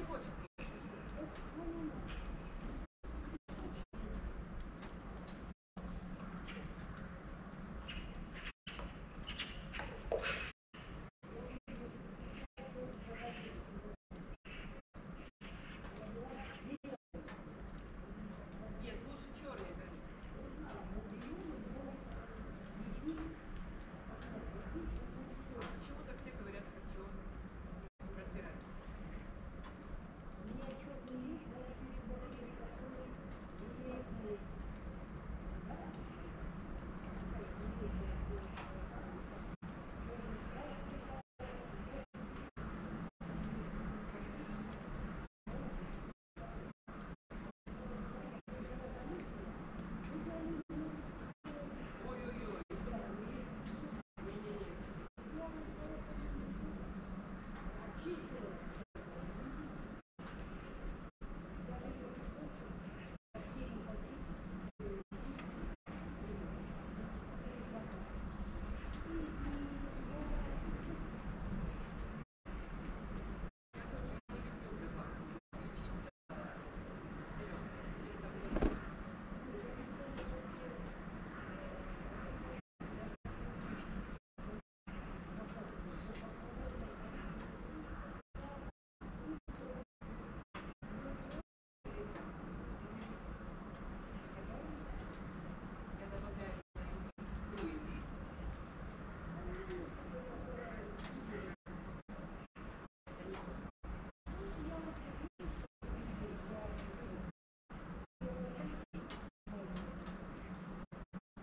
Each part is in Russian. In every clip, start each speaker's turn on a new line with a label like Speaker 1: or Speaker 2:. Speaker 1: не хочет.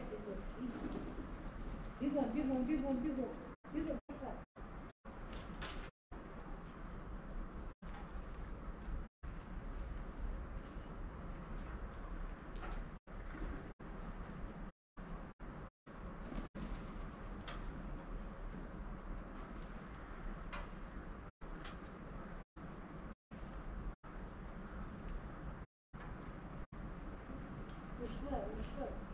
Speaker 1: нет, бегом. Бегом, бегом, бегом, бегом. Бегом, бегом. ушла, ушла.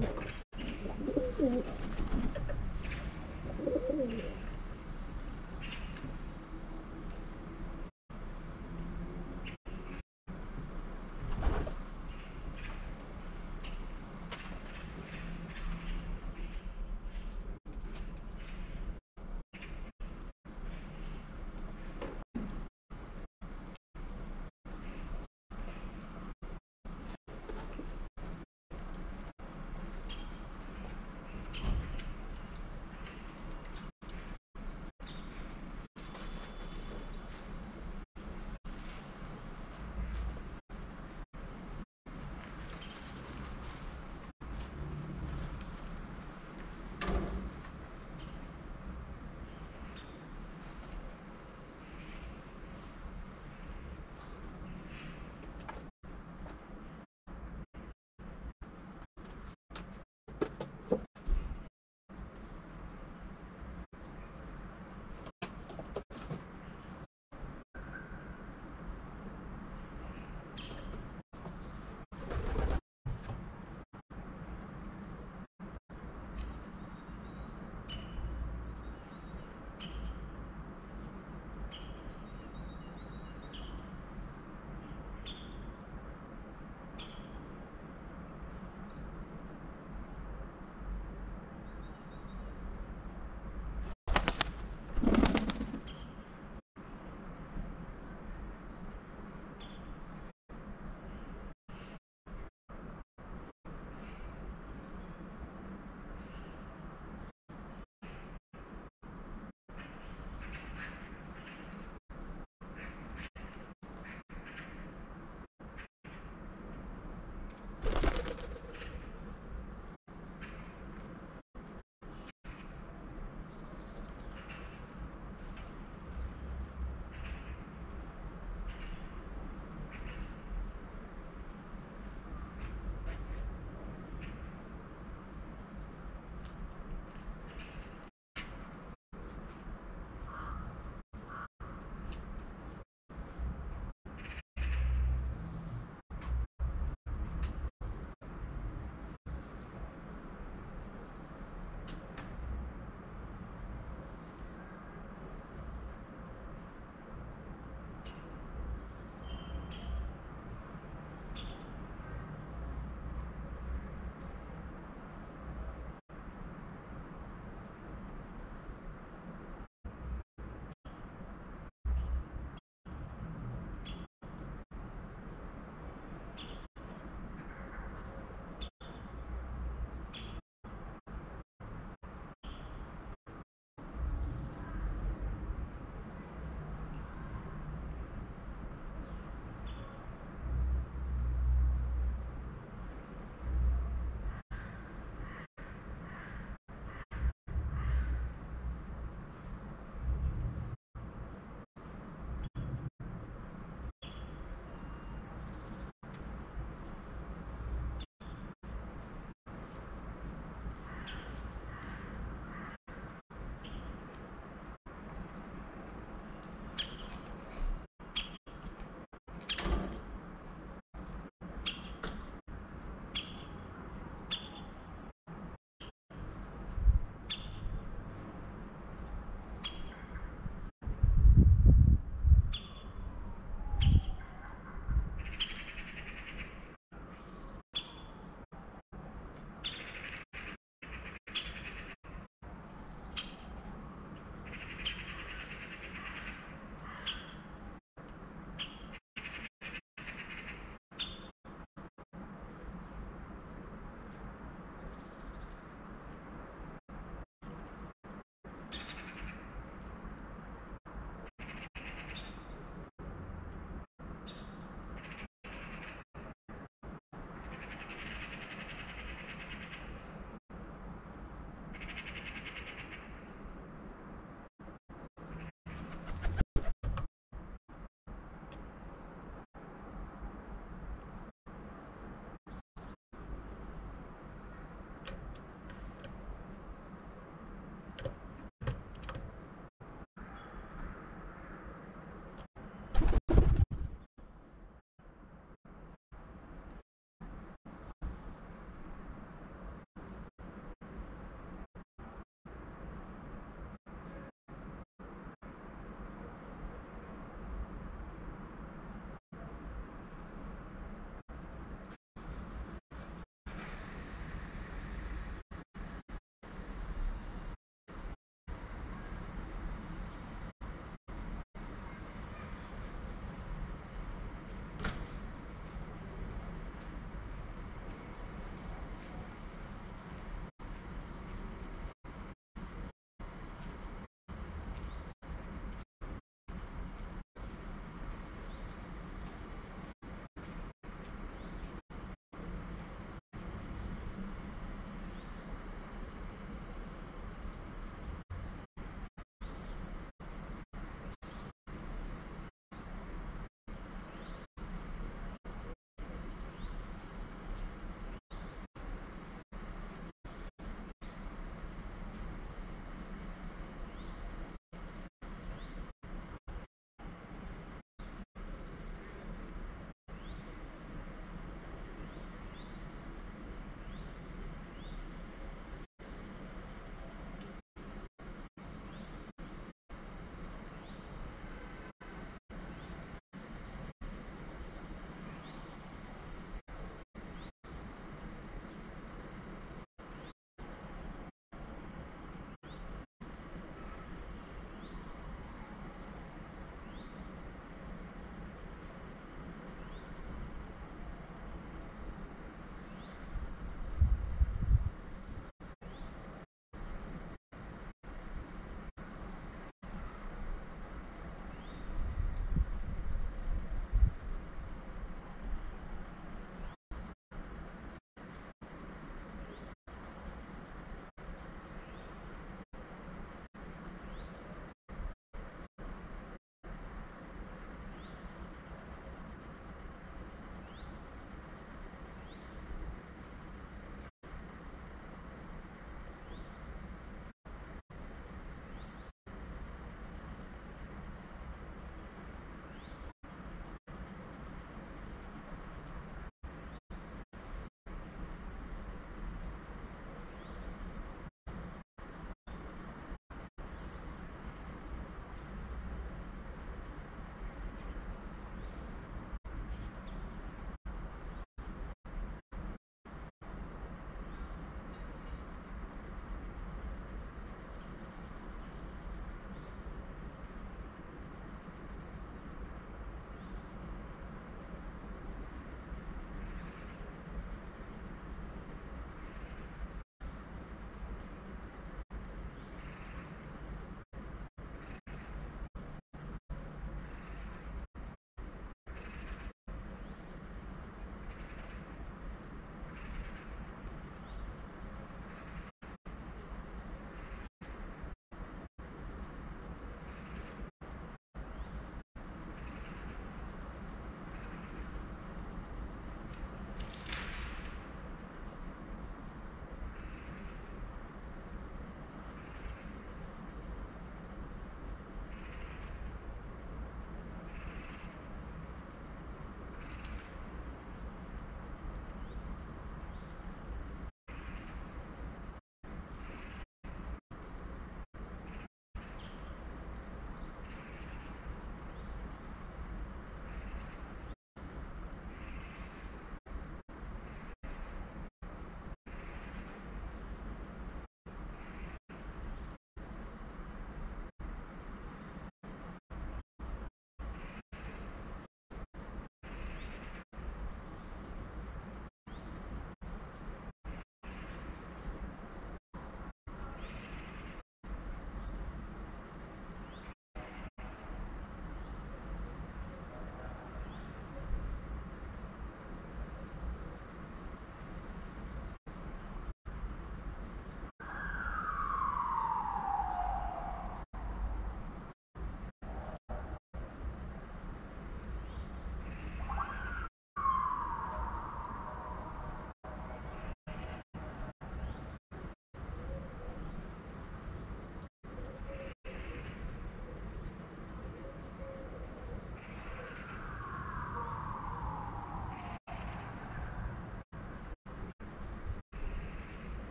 Speaker 1: Thank you.